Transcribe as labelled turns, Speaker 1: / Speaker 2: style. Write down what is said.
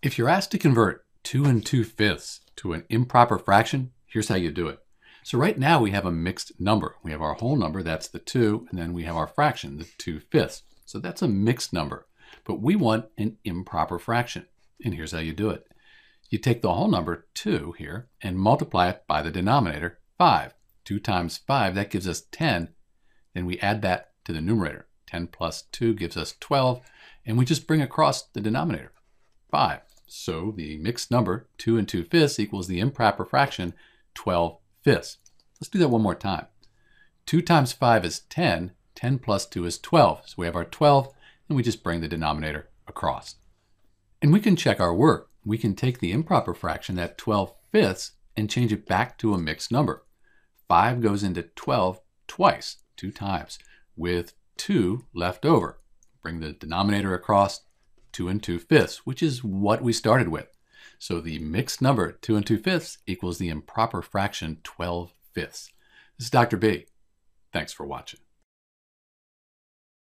Speaker 1: If you're asked to convert 2 and 2 fifths to an improper fraction, here's how you do it. So right now we have a mixed number. We have our whole number, that's the 2, and then we have our fraction, the 2 fifths. So that's a mixed number. But we want an improper fraction. And here's how you do it. You take the whole number, 2 here, and multiply it by the denominator, 5. 2 times 5, that gives us 10. Then we add that to the numerator. 10 plus 2 gives us 12. And we just bring across the denominator, 5. So the mixed number, 2 and 2 fifths, equals the improper fraction, 12 fifths. Let's do that one more time. 2 times 5 is 10. 10 plus 2 is 12. So we have our 12, and we just bring the denominator across. And we can check our work. We can take the improper fraction, that 12 fifths, and change it back to a mixed number. 5 goes into 12 twice, two times, with 2 left over. Bring the denominator across, 2 and 2 fifths, which is what we started with. So the mixed number 2 and 2 fifths equals the improper fraction 12 fifths. This is Dr. B. Thanks for watching.